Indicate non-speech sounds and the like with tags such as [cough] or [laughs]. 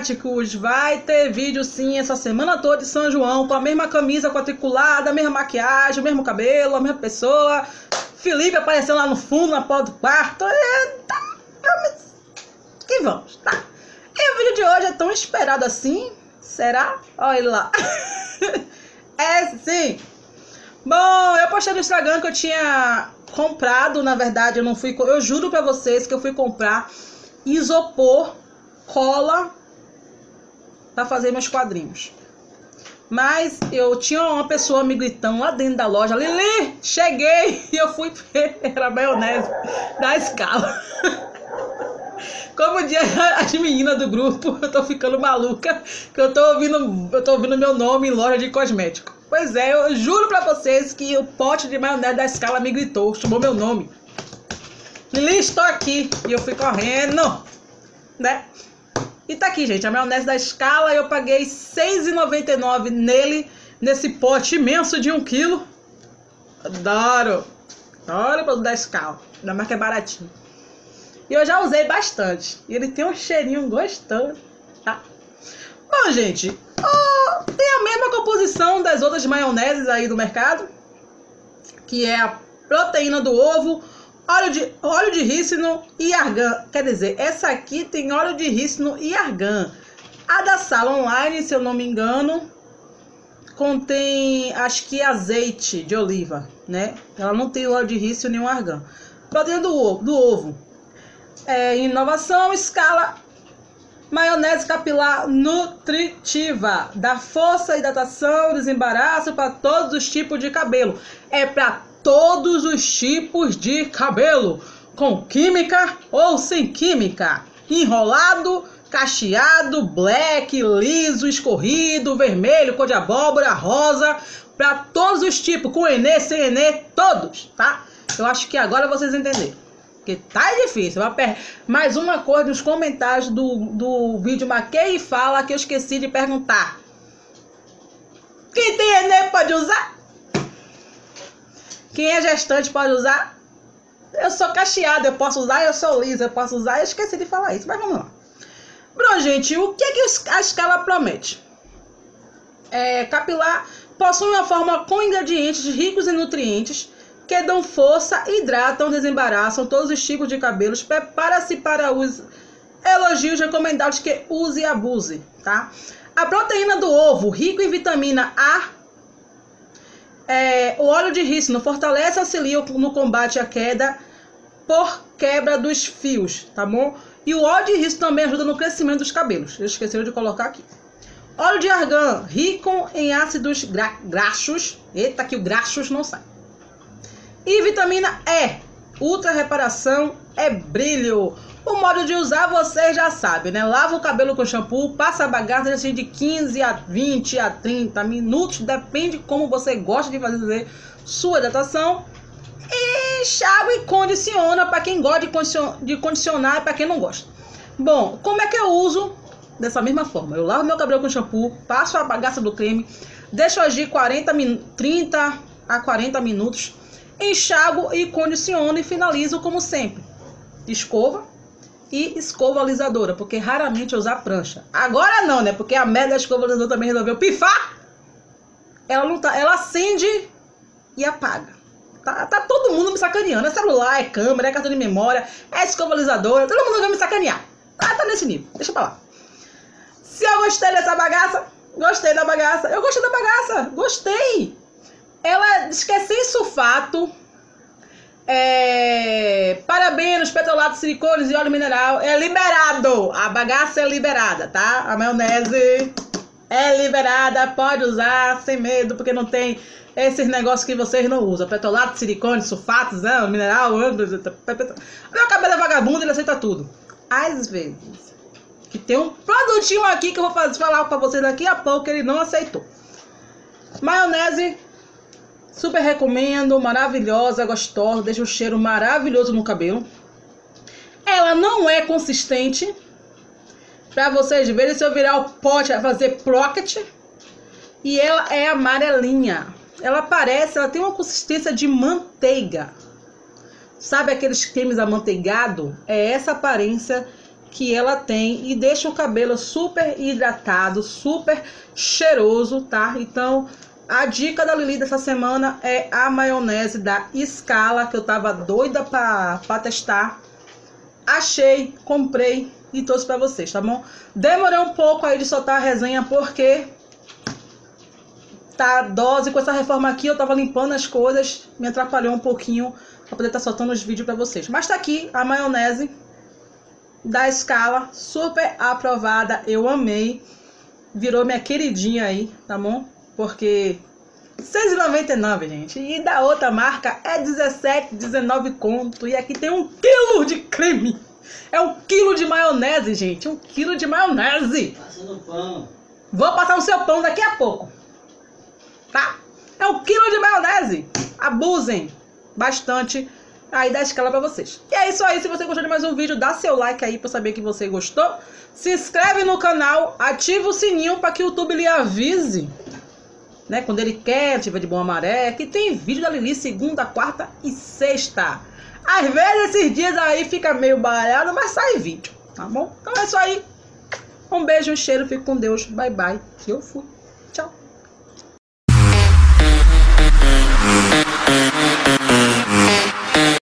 simpáticos, vai ter vídeo sim essa semana toda de São João, com a mesma camisa quadriculada, a mesma maquiagem, o mesmo cabelo, a mesma pessoa. Felipe aparecendo lá no fundo, na porta do quarto. É, tá, que vamos, tá. E o vídeo de hoje é tão esperado assim? Será? Olha lá. [laughs] é sim. Bom, eu postei no Instagram que eu tinha comprado, na verdade, eu não fui. Eu juro pra vocês que eu fui comprar isopor, cola para fazer meus quadrinhos. Mas eu tinha uma pessoa me gritando lá dentro da loja, Lili, cheguei! [laughs] E eu fui era a maionese da escala. [laughs] Como dia as meninas do grupo, [laughs] eu tô ficando maluca, que eu tô ouvindo, eu tô ouvindo meu nome em loja de cosmético. Pois é, eu juro pra vocês que o pote de maionese da escala me gritou, chamou meu nome. Lili, estou aqui. E eu fui correndo, né? E tá aqui, gente, a maionese da escala. Eu paguei R$6,99 nele, nesse pote imenso de um quilo. Adoro. Adoro o produto da escala. Ainda mais que é baratinho. E eu já usei bastante. E ele tem um cheirinho gostoso, tá? Bom, gente, tem a mesma composição das outras maioneses aí do mercado. Que é a proteína do ovo, óleo de, óleo de rícino e argan. Quer dizer, essa aqui tem óleo de rícino e argan. A da sala online, se eu não me engano, contém, acho que azeite de oliva, né? Ela não tem óleo de rícino nem argan. Proteína do ovo. Do ovo. É, inovação, escala maionese capilar nutritiva, dá força, hidratação, desembaraço para todos os tipos de cabelo. É para todos os tipos de cabelo, com química ou sem química, enrolado, cacheado, black, liso, escorrido, vermelho, cor de abóbora, rosa, para todos os tipos, com Enê, sem Enê, todos, tá? Eu acho que agora vocês entenderam. Porque tá difícil. Mais uma coisa nos comentários do, do vídeo Maquei e Fala que eu esqueci de perguntar. Quem tem Enê pode usar? Quem é gestante pode usar? Eu sou cacheada, eu posso usar, eu sou lisa, eu posso usar. Eu esqueci de falar isso, mas vamos lá. Bom, gente, o que, que a escala promete? É, capilar possui uma forma com ingredientes ricos em nutrientes que dão força, hidratam, desembaraçam todos os tipos de cabelos. Prepara-se para os elogios recomendados que use e abuse, tá? A proteína do ovo, rico em vitamina A, é, o óleo de rícino fortalece e auxilia no combate à queda por quebra dos fios, tá bom? E o óleo de rícino também ajuda no crescimento dos cabelos. Eles esqueceram de colocar aqui. Óleo de argan, rico em ácidos gra graxos. Eita, que o graxos não sai. E vitamina E, ultra reparação é brilho. O modo de usar você já sabe, né? Lava o cabelo com shampoo, passa a bagaça assim, de 15 a 20 a 30 minutos, depende como você gosta de fazer sua hidratação. E e condiciona para quem gosta de condicionar e para quem não gosta. Bom, como é que eu uso? Dessa mesma forma, eu lavo meu cabelo com shampoo, passo a bagaça do creme, deixo agir 40 30 a 40 minutos, enxago e condiciono e finalizo como sempre. Escova, e escova alisadora, porque raramente eu usar prancha. Agora não, né? Porque a merda da escova alisadora também resolveu pifar. Ela não tá, ela acende e apaga. Tá, tá todo mundo me sacaneando. É celular, é câmera, é cartão de memória, é escova alisadora, todo mundo vai me sacanear. Ah, tá nesse nível. Deixa pra lá. Se eu gostei dessa bagaça, gostei da bagaça. Eu gostei da bagaça, gostei. Ela diz que sem sulfato, é, parabéns, petrolato, silicones e óleo mineral. É liberado. A bagaça é liberada, tá? A maionese é liberada. Pode usar sem medo, porque não tem esses negócios que vocês não usam. Petrolato, silicone, sulfatos, né? mineral. Meu cabelo é vagabundo, ele aceita tudo. Às vezes. Que tem um produtinho aqui que eu vou fazer, falar pra vocês daqui a pouco, ele não aceitou. Maionese Super recomendo, maravilhosa, gostosa, deixa um cheiro maravilhoso no cabelo. Ela não é consistente. Pra vocês verem, se eu virar o pote, vai fazer pocket. E ela é amarelinha. Ela parece, ela tem uma consistência de manteiga. Sabe aqueles cremes amanteigado? É essa aparência que ela tem e deixa o cabelo super hidratado, super cheiroso, tá? Então, a dica da Lili dessa semana é a maionese da Scala, que eu tava doida pra, pra testar. Achei, comprei e trouxe pra vocês, tá bom? Demorei um pouco aí de soltar a resenha porque tá dose com essa reforma aqui, eu tava limpando as coisas, me atrapalhou um pouquinho pra poder estar tá soltando os vídeos pra vocês. Mas tá aqui a maionese da Scala, super aprovada, eu amei. Virou minha queridinha aí, tá bom? Porque 6,99, gente. E da outra marca é 17, 19 conto. E aqui tem um quilo de creme. É um quilo de maionese, gente. Um quilo de maionese. Passa no pão. Vou passar no seu pão daqui a pouco. Tá? É um quilo de maionese. Abusem bastante aí da escala pra vocês. E é isso aí. Se você gostou de mais um vídeo, dá seu like aí pra saber que você gostou. Se inscreve no canal, ativa o sininho para que o YouTube lhe avise né? Quando ele quer, tiver de boa maré, que tem vídeo da Lili segunda, quarta e sexta. Às vezes esses dias aí fica meio baralhado, mas sai vídeo, tá bom? Então é isso aí. Um beijo, um cheiro, fique com Deus. Bye bye. Eu fui. Tchau.